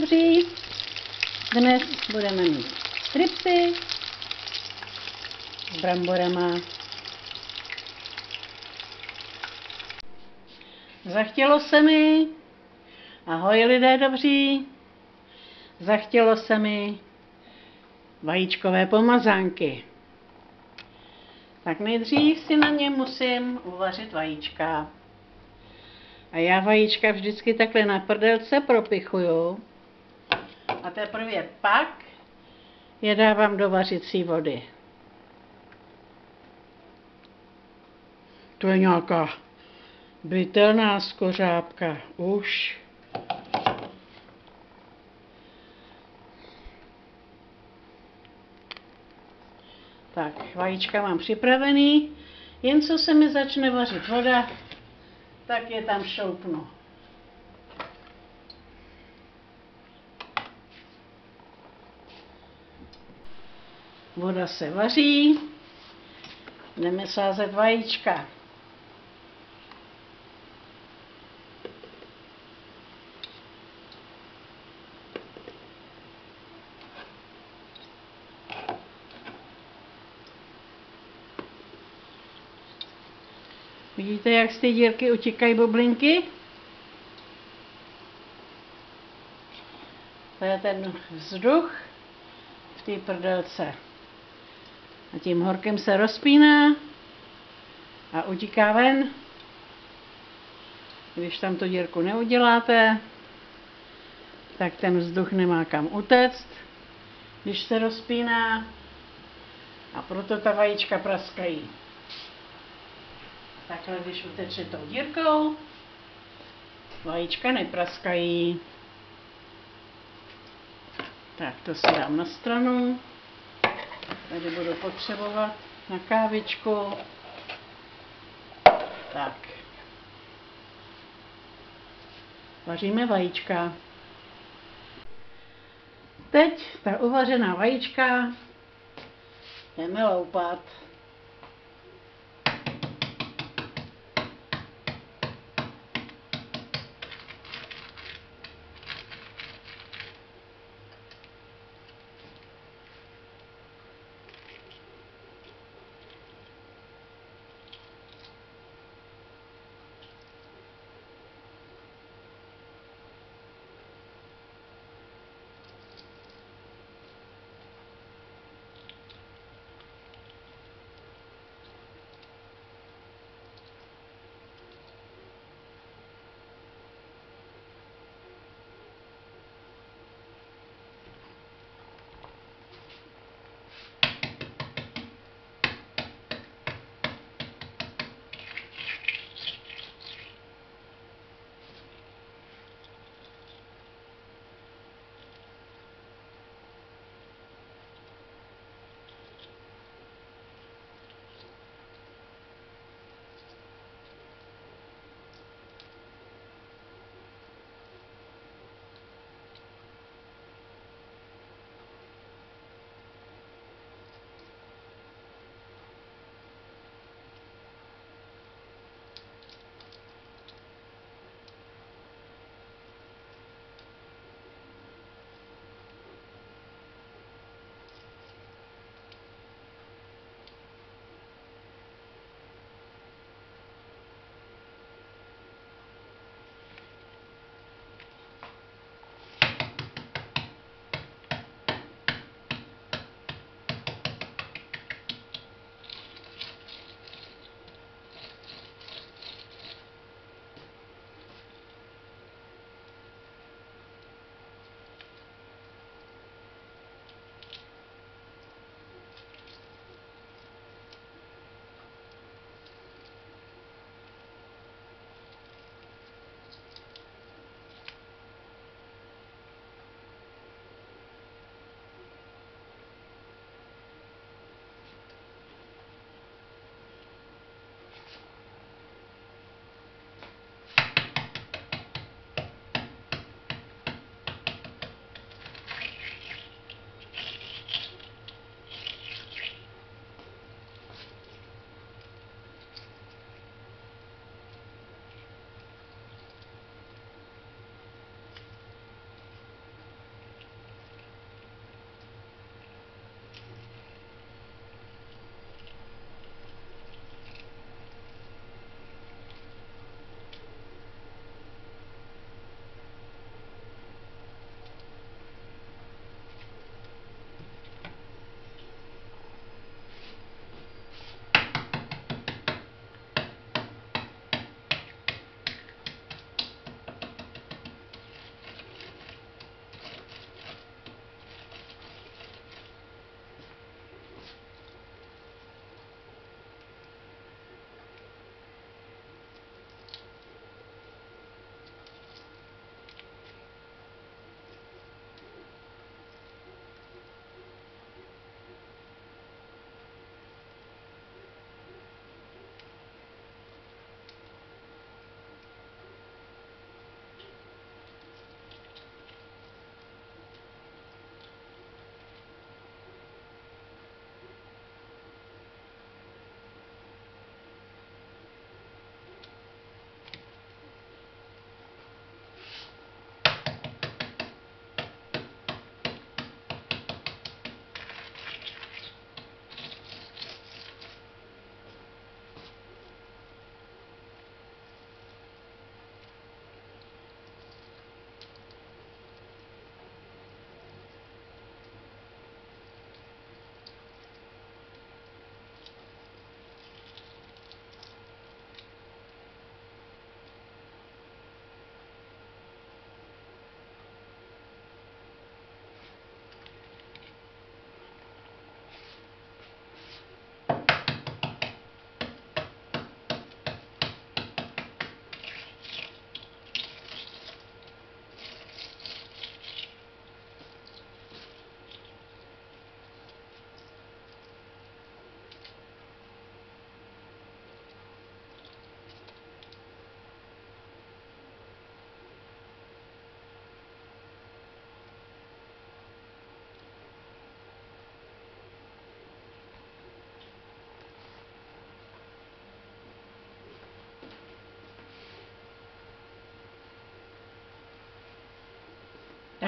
dobří. Dnes budeme mít stripsy s bramborama. Zachtělo se mi, ahoj lidé dobří, zachtělo se mi vajíčkové pomazánky. Tak nejdřív si na ně musím uvařit vajíčka. A já vajíčka vždycky takhle na prdelce propichuju. A teprve pak je dávám do vařicí vody. To je nějaká bytelná skořápka. Už. Tak, vajíčka mám připravený. Jen co se mi začne vařit voda, tak je tam šoupnu. Voda se vaří, jdeme sázet vajíčka. Vidíte, jak z té dírky utíkají bublinky? To je ten vzduch v té prdelce. A tím horkem se rozpíná a utíká ven. Když tam tu dírku neuděláte, tak ten vzduch nemá kam utéct, když se rozpíná. A proto ta vajíčka praskají. Takhle, když uteče tou dírkou, vajíčka nepraskají. Tak, to si dám na stranu. Tady budu potřebovat na kávičku. Tak. Vaříme vajíčka. Teď ta uvařená vajíčka jdeme loupat.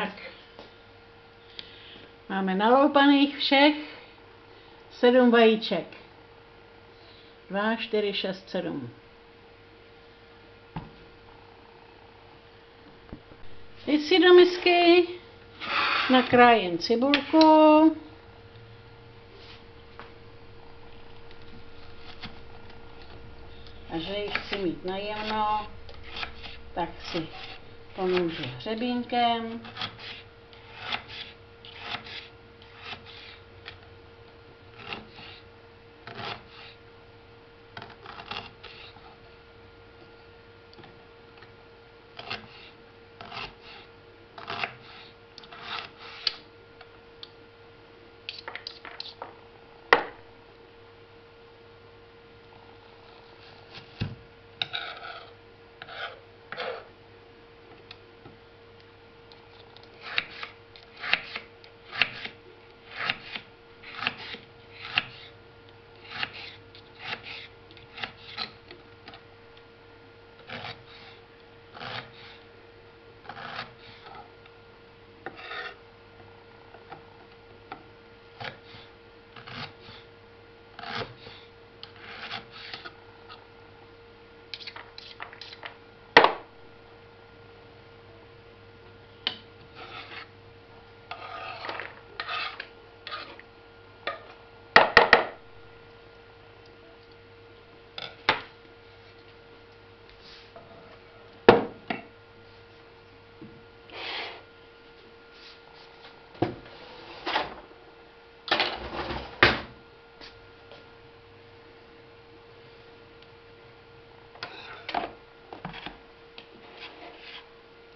Tak. Máme naloupaných všech sedm vajíček. Dva, čtyři, šest, sedm. Teď si do misky nakrájím cibulku. A že ji chci mít najemno, tak si pomůžu hřebínkem.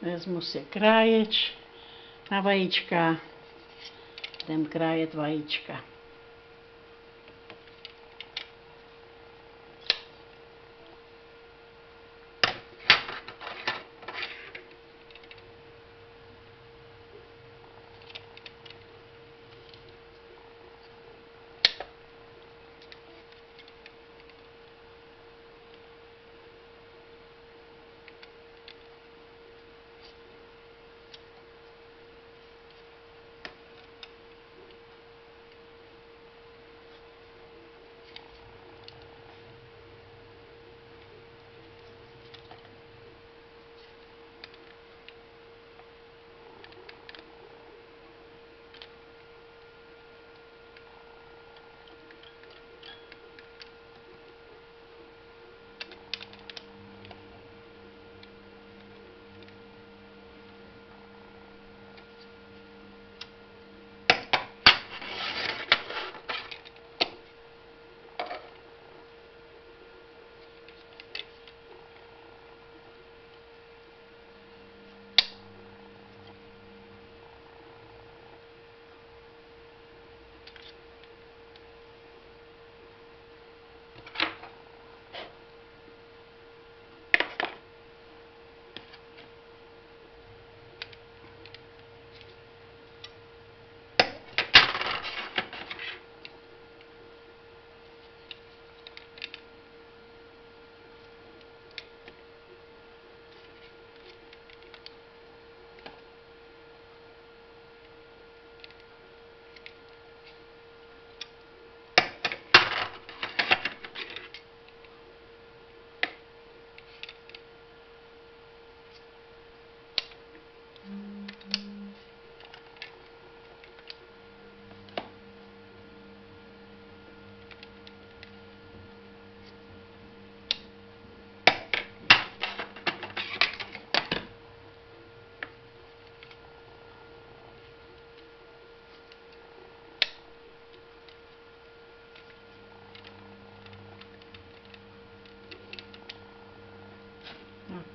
Vezmu si kráječ na vajíčka. Jdem krájet vajíčka.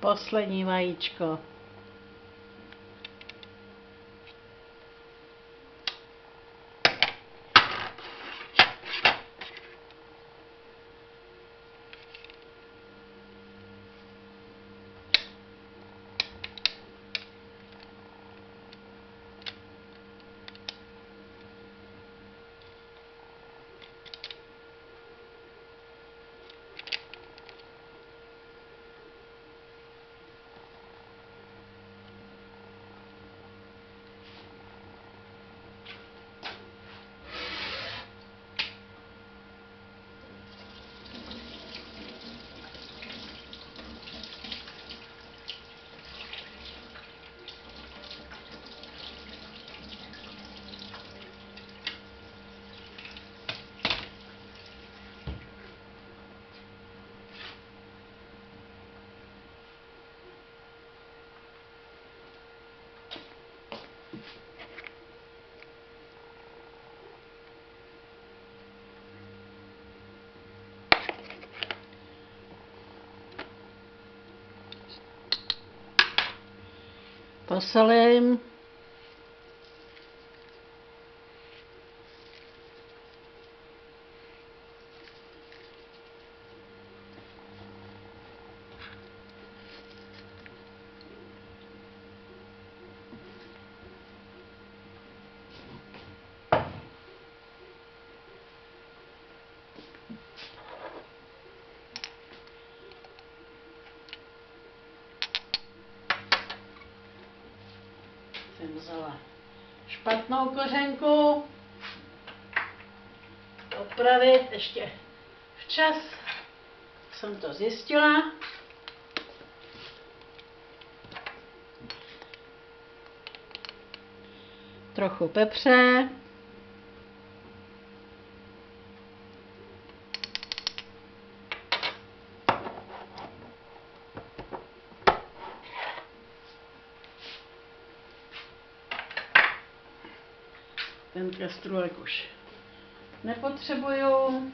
Poslední vajíčko. Posolím. Jsem vzala špatnou kořenku. Opravit ještě včas. Jsem to zjistila. Trochu pepře. Ten kastrůlek už nepotřebuju.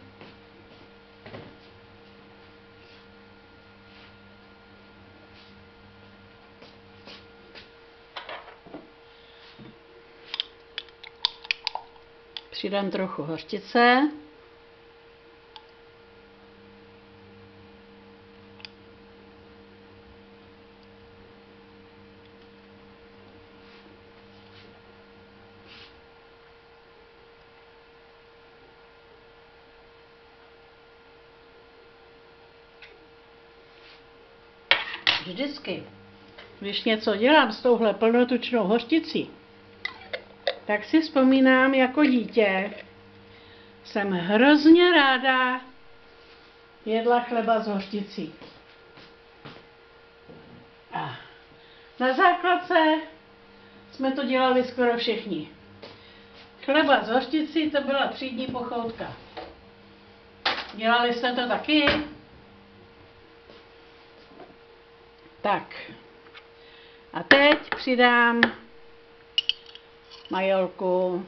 Přidám trochu hořčice. Vždycky, když něco dělám s touhle plnotučnou hořticí, tak si vzpomínám jako dítě, jsem hrozně ráda jedla chleba s hořticí. A na základce jsme to dělali skoro všichni. Chleba s hořticí to byla třídní pochoutka. Dělali jste to taky? Tak. A teď přidám majolku.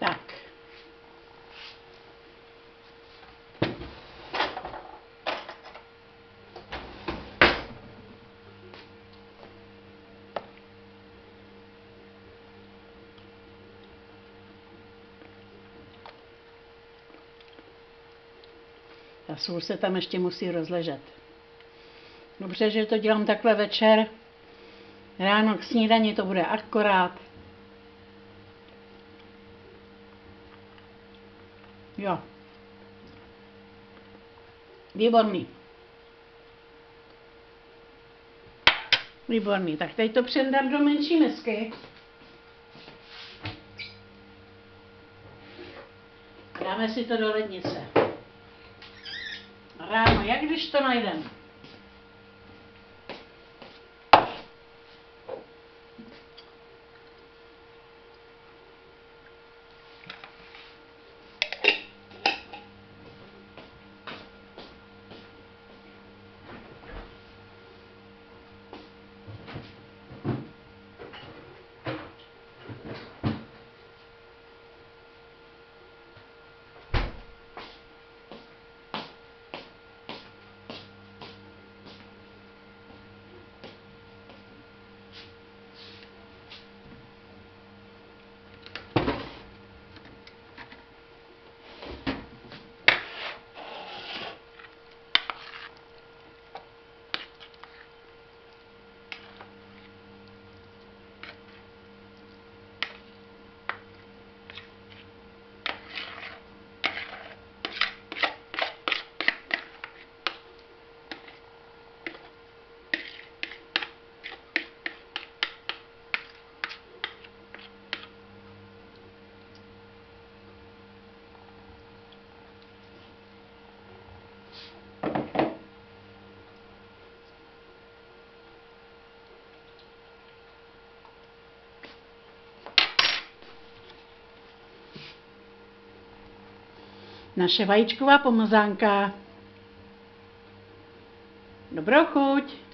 Tak. Ta sůl se tam ještě musí rozležet. Dobře, že to dělám takhle večer. Ráno k snídani to bude akorát. Jo. Výborný. Výborný. Tak teď to předám do menší misky. Dáme si to do lednice. Ráno, jak když Naše vajíčková pomazánka. Dobrou chuť.